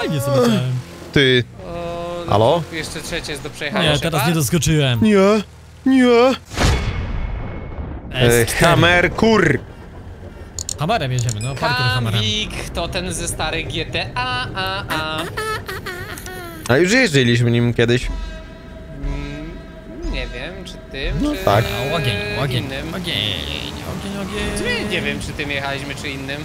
Fajnie sobie. Ty. O, no Halo? Jeszcze trzecie jest do przejechania. Nie, teraz nie doskoczyłem. Nie, nie. E, S4. Hammer kur. Hamerem jedziemy, no parkour hamerem. Kamwik to ten ze starych GTA, a, a. A już jeździliśmy nim kiedyś. Mm, Nie wiem, czy tym, No czy tak. A, ogień, ogień, innym. ogień, ogień, Nie, ogień. nie wiem, czy tym jechaliśmy, czy innym.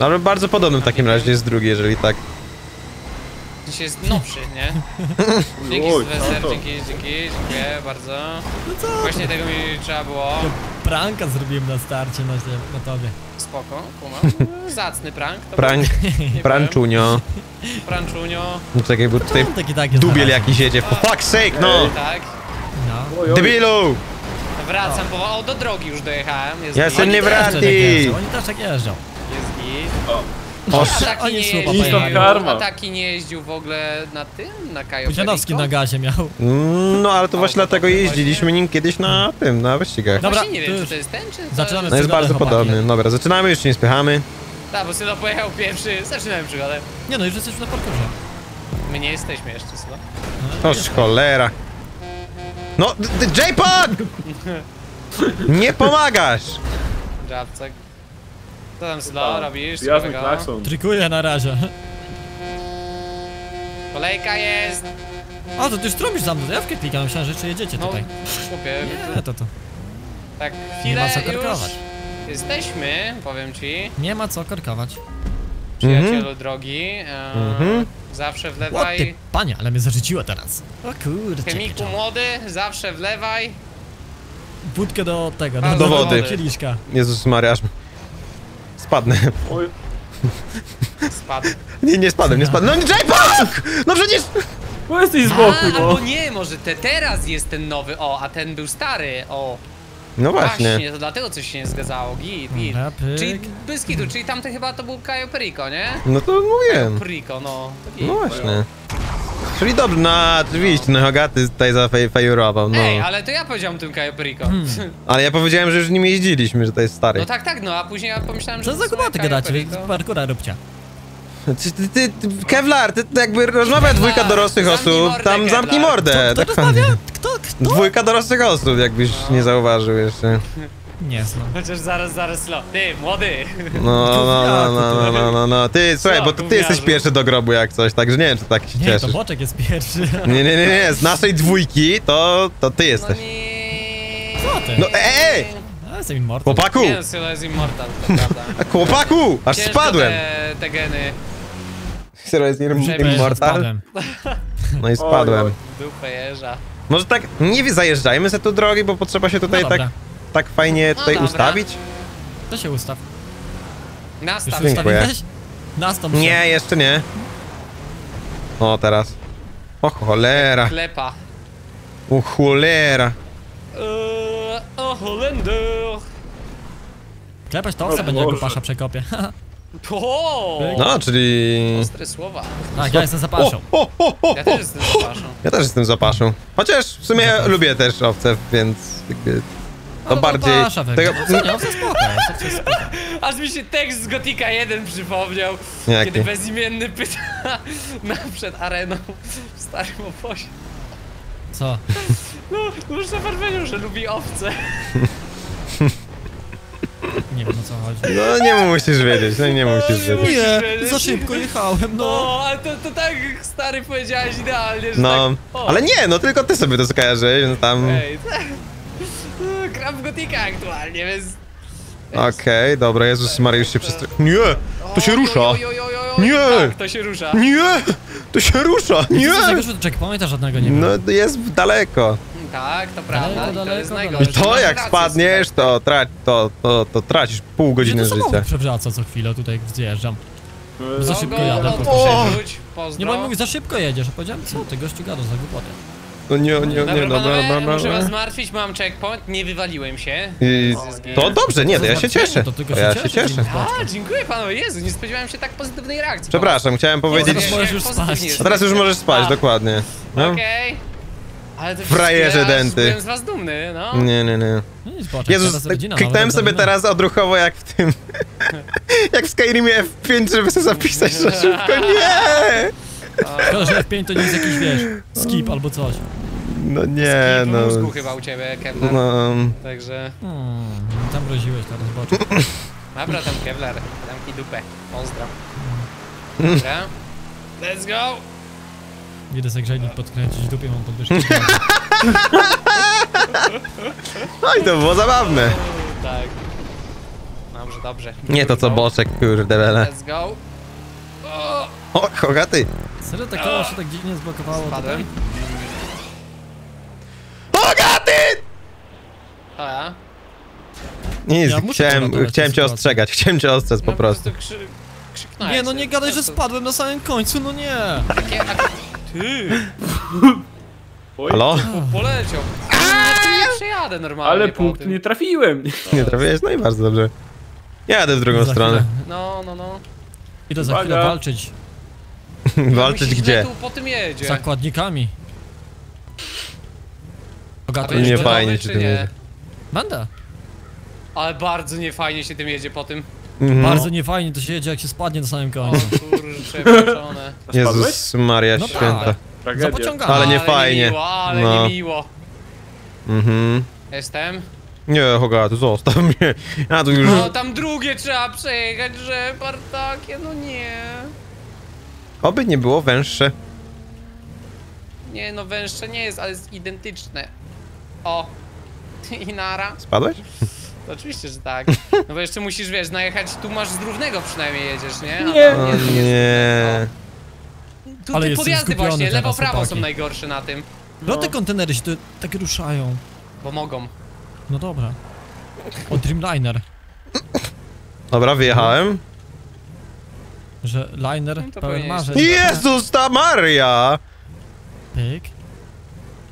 No, Ale bardzo podobny w takim razie jest drugi, jeżeli tak. Dzisiaj jest nowszy, nie? Dzięki Oj, Sylwester, no dzięki, dzięki, dziękuję bardzo. No co? Właśnie tego mi trzeba było. Pranka zrobiłem na starcie na, na tobie. Spoko, kumam. Zacny prank. to Prank, był. pranczunio. Pranczunio. No bo tutaj No, taki tak jest dubiel jakiś jedzie. For fuck's sake, no! Tak. No. Oj, oj. Debilu! Wracam, bo o, do drogi już dojechałem. Jest Ja jestem nie też tak Oni też tak jeżdżą. Jest git. O, Ataki nie jeździł. Ataki nie jeździł w ogóle na tym, na Kajo Pudzianowski na gazie miał. No ale to właśnie dlatego jeździliśmy nim kiedyś na tym, na wyścigach. Dobra, Właśnie nie wiem, czy to jest ten, czy to Zaczynamy No jest bardzo podobny. Dobra, zaczynamy, już nie spiechamy. Tak, bo Sylo pojechał pierwszy. Zaczynamy przygodę. Nie no, już jesteśmy na parkurze. My nie jesteśmy jeszcze, Sylo. Oż cholera. No, J-Pod! Nie pomagasz! Żabcek. Co tam, Sylo, robisz? Jasny klakson. Trykuję na razie. Kolejka jest! A, to ty już trąbisz za mną, ja w klikam, myślałem, że jeszcze jedziecie No, tutaj. kupię. Nie, to to. Tak, Nie ma co już korkować. jesteśmy, powiem ci, Nie ma co korkować. przyjacielu drogi. E, Mhm. Zawsze O ty, wlewaj. panie, ale mnie zarzuciło teraz. O kurde. Chemiku młody, zawsze wlewaj. Wódkę do tego, do, do wody. kieliszka. Jezus Maria, aż spadnę. Oj, Spadł. Nie, nie spadłem, nie spadłem. No J-Pod! No przecież... bo jesteś z A, boku, no. albo nie, może te teraz jest ten nowy, o, a ten był stary, o. No właśnie. to dlatego coś się nie zgadzało, git, git. Dobra, pyk. Czyli, bez kitu, czyli tamten chyba to był Kajo Perico, nie? No to mówiłem. Perico, no. git. No właśnie. Czyli dobrze, no oczywiście, no Hogaty tutaj zafejurował, no. Ej, ale to ja powiedziałem tym Kajo Perico. Ale ja powiedziałem, że już nim jeździliśmy, że to jest stary. No tak, tak, no, a później ja pomyślałem, że Co to za głupoty gadacie, parkura róbcie. Ty, ty, ty, ty, Kevlar, ty, ty jakby rozmawia dwójka dorosłych zamknij osób, mordę, tam Kevlar. zamknij mordę. Kto, tak kto rozmawia? Kto, kto? Dwójka dorosłych osób, jakbyś nie zauważył jeszcze. Nie znam. Chociaż zaraz, zaraz, lo. Ty, młody! No, no, no, no, no, no, no, no. Ty, słuchaj, bo to ty jesteś pierwszy do grobu jak coś, także nie wiem, czy tak się Nie, to cieszysz. Boczek jest pierwszy. Nie, nie, nie, nie, z naszej dwójki to, to ty No jesteś. nie. Co ty? No ej, ej! A, jestem immortal. Chłopaku! Nie, no, jest immortal, to prawda. Chłopaku! Aż Ciężko spadłem! Te, te geny. Syro jest immortal? Spadłem. No i spadłem. Dupę jeża. Może tak, nie zajeżdżajmy se tu drogi, bo potrzeba się tutaj No tak, dobra. Tak fajnie tutaj dobra. ustawić? To się ustaw. Nastaw. Dziękuję. ustawiłeś? Nastąp się. Nie, jeszcze nie. O, teraz. O cholera. Klepa. O cholera. Eee, o, Holender. Klepać to O owce będzie jak Boże. upasza przekopie. O! No, czyli... Ostre słowa. tak, ja jestem O, zapaszą. o, o, o, Ja też jestem zapaszą. Ja też jestem zapaszą. Chociaż w sumie lubię też owce, więc jakby... To No, bardziej... Upasza Tego, owce jest spoko. Aż mi się tekst z Gotika 1 przypomniał, Jaki? kiedy bezimienny pyta na przed areną w starym obozie. Co? No, już powiedział, że lubi owce. Nie wiem o co chodzi. no nie musisz wiedzieć, no nie musisz wiedzieć. Nie, za szybko jechałem, no. No, ale to, to tak stary powiedziałeś idealnie, że No, tak... O, ale nie, no tylko ty sobie to skojarzyłeś, więc tam... Ej, tak. Gram w Gotika aktualnie, więc... Okej, dobra, Jezus Maria już się przestra... Nie! To się rusza! Nie! Tak, to się rusza. Nie! To się rusza! Nie! Checkpointa żadnego nie No jest daleko. Tak, to prawda, Daleko, i to jest daleko, najgorsze. I to jak spadniesz, to, tra to, to, to tracisz pół godziny Gdzie to życia. przewraca co chwilę, tutaj jak zjeżdżam. Za szybko jadę. no. Nie, bo mówi, za szybko jedziesz. A powiedziałem, co ty, gościu gadasz za głupoty. No nie, nie, nie, Dobra, dobra, panowie, dobra, muszę was dobra. zmartwić, mam checkpoint, nie wywaliłem się. I To dobrze, nie, to ja się cieszę. to tylko się ja cieszę, się cieszę. że- A, dziękuję panowie, Jezu, nie spodziewałem się tak pozytywnej reakcji. Przepraszam, chciałem powiedzieć... Teraz możesz już Pozytywnie spać. jest. A teraz już możesz spać, A, dokładnie. No. Okej. Ale to Frajerze wszystko, ja denty. Byłem z was dumny, no. Nie, nie, nie. No nic, Jezus, teraz rodzina, kliknąłem nawet sobie rodzina. teraz odruchowo jak w tym... jak w Skyrimie F5, żeby sobie zapisać za szybko. Nie! Szkoda, że F5 to nie jest jakiś, wiesz, skip albo coś. No nie, no. no. mózgu chyba u ciebie, Kevlar. No, Także... Hmm, tam mroziłeś teraz, zobacz. Dobra, tam Kevlar. Damki dupę. Pozdro. Dobra. Let's go! Idę sobie grzejnik podkręcić, dupie mam podwyżkę. no i to było zabawne. Tak. Dobrze, dobrze. Nie to co boczek, kurde, bele. Let's go. O, O, Hogaty. Serio, te koło się tak dziwnie zblokowało Spadłem. tutaj? Hogaty! O ja. Nic, Ja muszę chciałem, chciałem cię ostrzegać, chciałem cię ostrzec po prostu. Krzy... Krzyknąłem Nie, no nie gadaj, że spadłem na samym końcu, no nie! Takie... A... Ty! Halo? Poleciał. No, tu nie przejadę normalnie Ale po tym. nie trafiłem. Nie trafiłeś? No i bardzo dobrze. Jadę w drugą Za stronę. chwilę. No, no, no. Idę za Uwaga. chwilę walczyć Walczyć gdzie? tu po tym jedzie. z zakładnikami. A Bogato będziesz Nie fajnie czy się tym jedzie. Będę. Ale bardzo niefajnie się tym jedzie po tym. Mhm. Bardzo niefajnie to się jedzie, jak się spadnie na samym O końcu. kurcze, pieczone. Jezus Maria No święta. tak. Za Tragedia. pociągami. Ale nie fajnie. Niemiło, ale No. niemiło. Mhm. Jestem. Nie, Hogaty, zostaw mnie. Ja tu już... No tam drugie trzeba przejechać, że takie, no nie. Oby nie było węższe. Nie no, węższe nie jest, ale jest identyczne. O. I nara. Spadłeś? To oczywiście, że tak. No bo jeszcze musisz, wiesz, najechać, tu masz z równego przynajmniej jedziesz, nie? A Nie. O nie. Tu Ale te jestem podjazdy właśnie, lewo, prawo są najgorsze na tym. No te kontenery się tu tak ruszają. Bo mogą. No dobra. O Dreamliner. Dobra, wyjechałem. Że liner No to pełen marzeń. Jezus ta Maria! Pyk.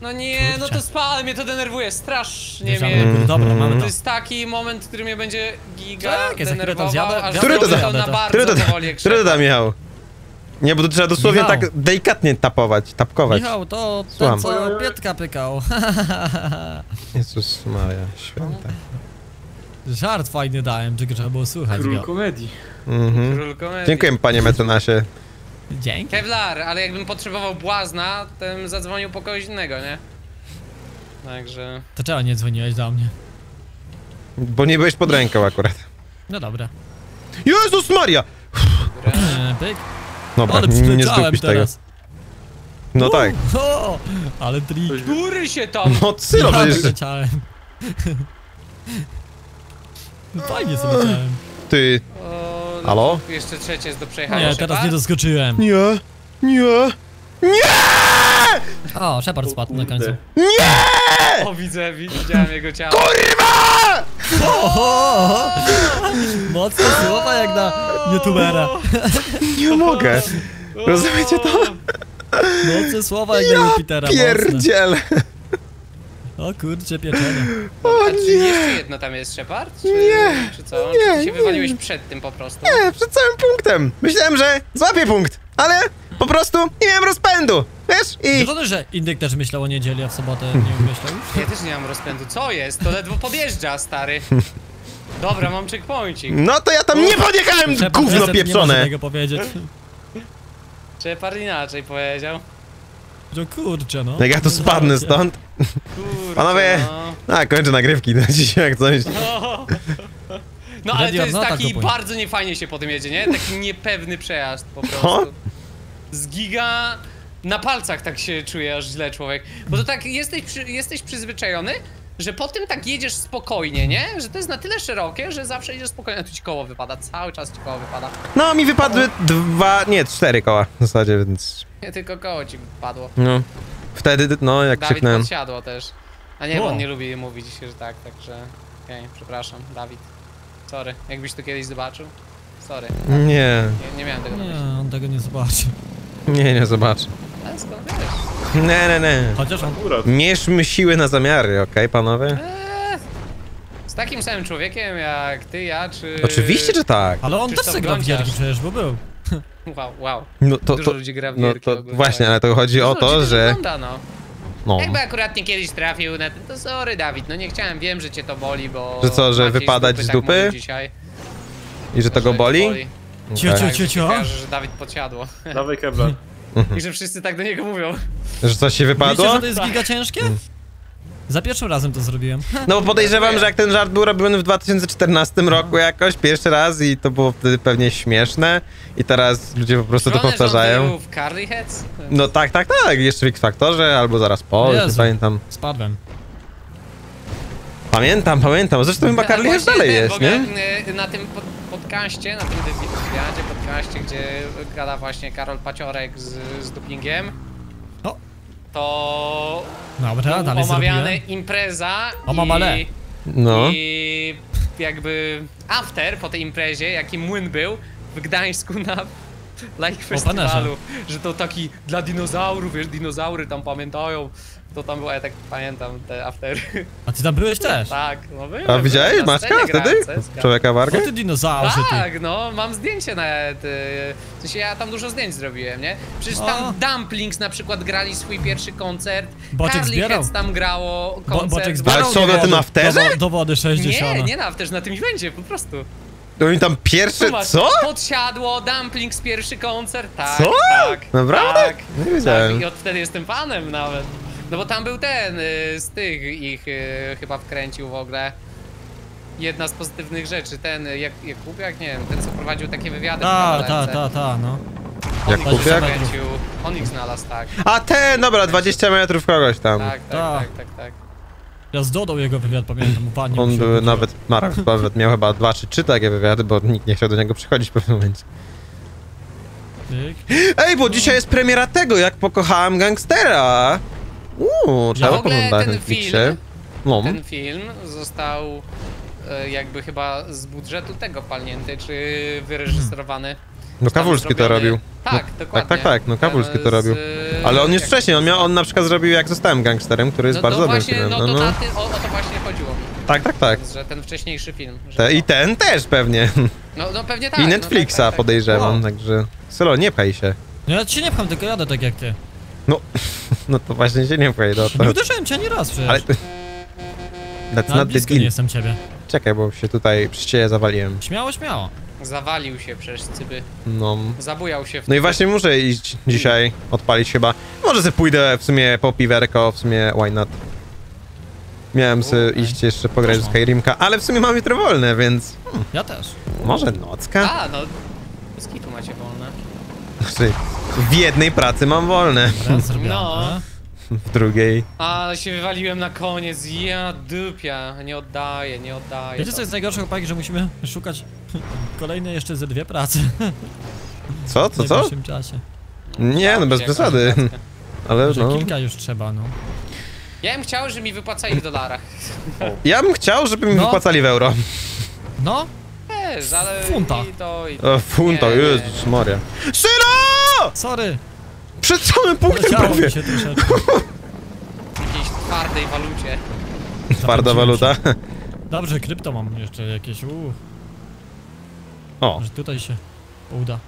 No nie, no Kurczę. to spal, mnie to denerwuje strasznie Wjeżdżamy mnie. Dobra, mamy To to. jest taki moment, który mnie będzie giga Tak, tam denerwował, zjadę- aż Który to zrobię da- na to- bardzo Który to powoli Który to da, Michał? Nie, bo to trzeba dosłownie Michał. tak delikatnie tapować, tapkować. Michał, to Słucham. ten co Pietka pykał. Jezus Maria, święta. Żart fajny dałem, tylko trzeba było słuchać Król go. komedii. Mhm. Król komedii. Dziękuję panie mecenasie. Dzięki. Kevlar, ale jakbym potrzebował błazna, to bym zadzwonił po kogoś innego, nie? Także... To czego nie dzwoniłeś do mnie? Bo nie byłeś pod ręką akurat. No dobra. Jezus Maria! Dobra. E, Pyk. Dobra, Ale nie zdupisz tego. teraz. No tak. O, ale trik. Góry się tam! No Cyro Ja przecież... No fajnie sobie leciałem. Ty... O, no Halo? to Jeszcze trzecie jest do przejechania. Nie, teraz nie doskoczyłem. Nie, nie, O, Shepard spadł na końcu. O, widzę, widziałem jego ciało. kurwa! Oho! Mocne słowa jak na youtubera. Nie mogę. Rozumiecie to? Mocne słowa jak na Jupitera. Mocne. Pierdziel. O kurcze pieczone. O A czy nie. jeszcze jedno tam jest, Shepard? Czy, Nie, Czy co? nie, czy ty się nie. wywaliłeś przed tym po prostu? Nie, przed całym punktem. Myślałem, że złapię punkt, ale po prostu nie miałem rozpędu. Wiesz? I... Wygląda, że Indyk też myślał o niedzieli, a w sobotę nie myślał już. Ja też nie mam rozpędu. Co jest? To ledwo podjeżdża, stary. Dobra, mam checkpointik. No to ja tam nie podjechałem, Shepard gówno Nie pieprzone. może tego powiedzieć. Shepard inaczej powiedział. No kurczę no. Jak ja tu spadnę stąd. Kurczę, Panowie. no. A, kończę nagrywki na dzisiaj jak coś. No ale Ready to jest taki tak bardzo niefajnie się po tym jedzie, nie? Taki niepewny przejazd po prostu. Z giga... Na palcach tak się czuje aż źle człowiek. Bo to tak jesteś, przy, jesteś przyzwyczajony, że po tym tak jedziesz spokojnie, nie? Że to jest na tyle szerokie, że zawsze jedziesz spokojnie. A tu ci koło wypada, cały czas ci koło wypada. No, mi wypadły dwa, nie, cztery koła w zasadzie, więc... Nie tylko koło ci wypadło. No. Wtedy, no, jak Dawid krzyknąłem. podsiadło też. A nie, bo O. on nie lubi mówić, że tak, także... Okej, przepraszam, Dawid. Sorry, jakbyś to kiedyś zobaczył. Sorry, Nie, nie, nie miałem tego na Nie, on tego nie zobaczy. nie, nie zobaczę. Ale skąd wiesz? Nie, nie, nie. Chociaż. Akurat. Mierzmy siły na zamiary, okej, panowie? Eee, z takim samym człowiekiem jak ty, ja, czy... Oczywiście, że tak. Ale on Czyż też to sobie gra w gierki przecież, bo był. Wow, wow. No to, Dużo to, ludzi gra w no gierki to ogólnie, właśnie, tak. ale to chodzi o Dużo to, ludzi że... Wygląda, no. No. Jakby akurat nie kiedyś trafił na ten, to sorry Dawid, no nie chciałem, wiem, że cię to boli, bo... Że co, że wypadać z tak dupy? dzisiaj, I że to go cię boli? Cio, Okej. cio, Tak, cio, że cio. Dawid podsiadło. Dawaj Kevlar. I że wszyscy tak do niego mówią. Że coś się Wiecie, wypadło? że to jest giga ciężkie? Za pierwszym razem to zrobiłem. No bo podejrzewam, że jak ten żart był robiony w 2014 roku jakoś, pierwszy raz i to było wtedy pewnie śmieszne i teraz ludzie po prostu to że on powtarzają. był w Carly Heads? No tak, tak, tak, jeszcze w X-Factorze albo zaraz po, już nie Jezu. pamiętam. Spadłem. Pamiętam, pamiętam, zresztą chyba Carly jest dalej jest, nie? Na tym podcaście, na tym wywi- wywiadzie, podcaście, gdzie gada właśnie Karol Paciorek z, z dopingiem, O. to Dobra, dalej omawiane zrobiłem. impreza O, mam ale. i, No. i jakby after po tej imprezie, jaki młyn był w Gdańsku na Like Festiwalu, że to taki dla dinozaurów, wiesz, dinozaury tam pamiętają, to tam było, ja tak pamiętam te aftery. A ty tam byłeś też? tak, no byłem, A widziałeś Maćka wtedy? Człowieka O wargę? ty dinozaurze, ty. Tak, no, mam zdjęcie nawet. W sensie ja tam dużo zdjęć zrobiłem, nie? Przecież O. tam Dumplings na przykład grali swój pierwszy koncert. Boczek Carly zbierał. Tam grało Bo, koncert. boczek Ale zbierał co, na tym afterze? dowo- Dowody 60. Nie, nie na afterze, na tym evencie, po prostu. Oni tam pierwszy, Tu masz, co? Podsiadło, Dumplings pierwszy koncert, tak, Co? tak. Naprawdę? Tak, Nie wiedziałem. tak. I od wtedy jestem fanem nawet. No bo tam był ten, y, z tych ich y, chyba wkręcił w ogóle. Jedna z pozytywnych rzeczy, ten y, jak, Jakubiak, nie wiem, ten co prowadził takie wywiady w Ta, ta, ta, ta, no. On ich Jakubiak? wkręcił, on ich znalazł, tak. A ten, dobra, 20 metrów kogoś tam. Tak, tak, Ta. tak, tak, tak. Ja z Dodą jego wywiad pamiętam, ładnie On mu się był nawet, Marek nawet miał chyba dwa czy trzy takie wywiady, bo nikt nie chciał do niego przychodzić w pewnym momencie. Tyk. Ej, bo dzisiaj jest premiera tego, jak pokochałem gangstera. Uuu, Ja trzeba poglądać na ten Netflixie. film- No, Ten film został e, jakby chyba z budżetu tego palnięty, czy wyreżyserowany. no Kawulski to robił. Tak, No, dokładnie. Tak, tak, tak, no Kawulski to E, robił. Ale on jest jak- wcześniej, on miał, on na przykład zrobił jak zostałem gangsterem, który jest no, bardzo no dobrym właśnie, filmem. no, No, to no. na ty, o, o to właśnie chodziło mi, Tak, tak, tak. że ten wcześniejszy film. Te, to- I ten też pewnie. No, no pewnie tak. I no, Netflixa tak, tak, tak. podejrzewam, Wow. także... Sylo, nie pchaj się. No ja ci nie pcham, tylko jadę tak jak ty. No to właśnie się nie no Nie to... uderzyłem cię ani raz przecież. Ale... That's the blisko nie jestem ciebie. Czekaj, bo się tutaj przy ciebie zawaliłem. Śmiało, śmiało. Zawalił się przez cyby. No... Zabujał się w No i właśnie muszę iść dzisiaj, odpalić chyba. Może sobie pójdę w sumie po piwerko, w sumie why not. Miałem sobie Okej. iść jeszcze pograć w Można. Skyrimka, ale w sumie mam jutro wolne, więc Ja też. może nocka? A, no. Z kitu macie wolne. Znaczy, w jednej pracy mam wolne. No. w drugiej. Ale się wywaliłem na koniec. Ja dupia. Nie oddaję, nie oddaję. Wiecie co jest najgorsze, chłopaki, że musimy szukać kolejne jeszcze ze dwie prace Co, w co, co? najbliższym czasie. Nie, no bez przesady. Ale Że no. kilka już trzeba, no. Ja bym chciał, żeby mi wypłacali w dolarach. Ja bym chciał, żeby mi No. wypłacali w euro. No, Wiesz, ale Funta. i to i to. O, funto, Nie, nie, Jezus Maria. Sylo! sorry. Przed samym punktem Leciało prawie. mi się troszeczkę. W jakiejś twardej walucie. Twarda waluta. się. Dobrze, krypto mam jeszcze jakieś, uuu. O, Może tutaj się uda.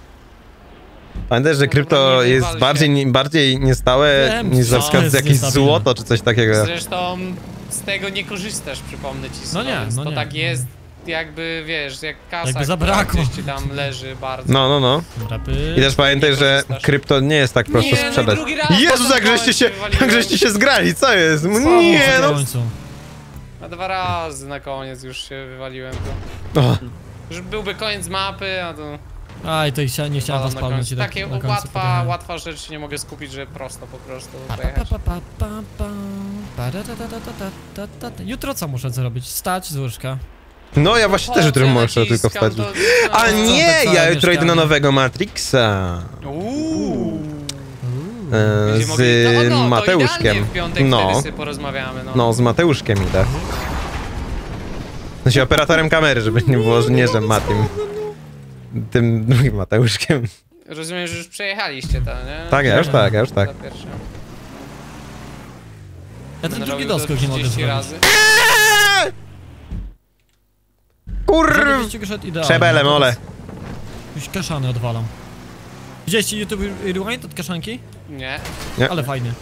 pamiętaj, że No, krypto jest bardziej, nie- bardziej niestałe Wiem, niż na no, przykład jakieś niestabilne. złoto czy coś takiego. Zresztą z tego nie korzystasz, przypomnę ci. Sylo, nie, no to nie. tak jest, jakby wiesz, jak kasa, Jakby zabrakło. gdzieś ci tam leży bardzo. No, no, no. I też pamiętaj, że krypto nie jest tak prosto Nie, no sprzedać. drugi raz Jezus, jak żeście się, jak żeście się zgrali, co jest? Słabo Nie, no. A dwa razy na koniec już się wywaliłem to. Już byłby koniec mapy, a to... Aj, to chcia, nie chciałem was palnąć tak Takie na łatwa, łatwa rzecz, nie mogę skupić, że prosto po prostu Pa, pa, pojechać. Jutro co muszę zrobić? Stać z łóżka. No ja właśnie też jutro muszę tylko wstać. A nie, ja jutro idę na nowego Matrixa. Uuu. E, z no, no, Mateuszkiem. w piątek No, wtedy sobie porozmawiamy, no. no, z Mateuszkiem idę. Znaczy operatorem kamery, żeby nie było, że nie, że Matim. Tym drugim Mateuszkiem. Rozumiem, że już przejechaliście to, nie? Tak, ja już tak, ja już tak. Ja ten drugi doskok nie mogę 30 zrobić. Kurw! Przebelem, ole. Już kaszany odwalam. Widzieliście YouTube Rewind od kaszanki? Nie. Ale fajny.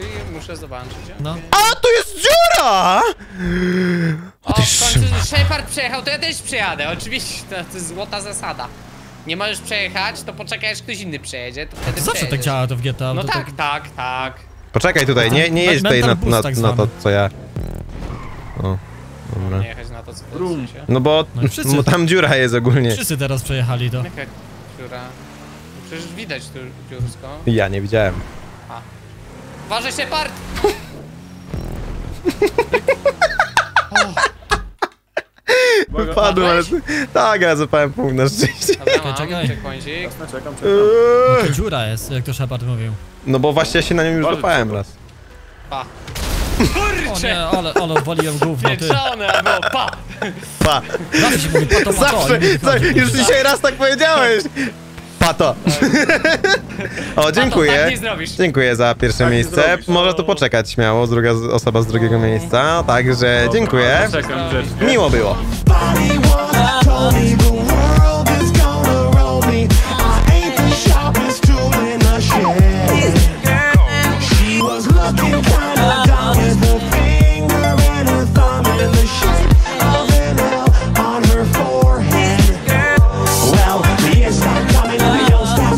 I muszę zobaczyć. nie? No. A, tu jest dziura! O, ty w końcu Shepard przejechał, to ja też przejadę. Oczywiście, to, to jest złota zasada. nie możesz przejechać, to poczekaj aż ktoś inny przejedzie, to wtedy to zawsze tak działa to w GTA. No to tak, tak, tak. Poczekaj tutaj, nie, nie jedź tutaj na, na, tak na to, co ja... O, dobra. Nie jechać na to, co to Brum. jest w sensie. No bo, No i wszyscy- bo tam dziura jest ogólnie. Wszyscy teraz przejechali to. Jaka dziura? No Przecież widać tu dziursko. Ja nie widziałem. Uważaj, Shepard! Uwaga. Wypadłem, ale... Padłeś? Tak, ale zapałem punkt na szczęście. Dobra, mam, czekaj. checkpointik. Jasne, czekam, czekam. No Eee. to dziura jest, jak to Shepard mówił. No bo właśnie ja się na nim już Bardzo raz. Pa. O Kurczę! nie, ale, ale odwaliłem gówno, ty. Pieczone, albo pa! Pa! Zawsze się mówi pato, pato. Zawsze! i nie za- wychodzi. Już dzisiaj raz tak powiedziałeś! Pato! O, dziękuję. tak nie zrobisz. Dziękuję za pierwsze Tak nie miejsce. zrobisz. Może tu poczekać śmiało, druga z- osoba z drugiego miejsca. Także dziękuję. Czekam grzecznie. Miło było.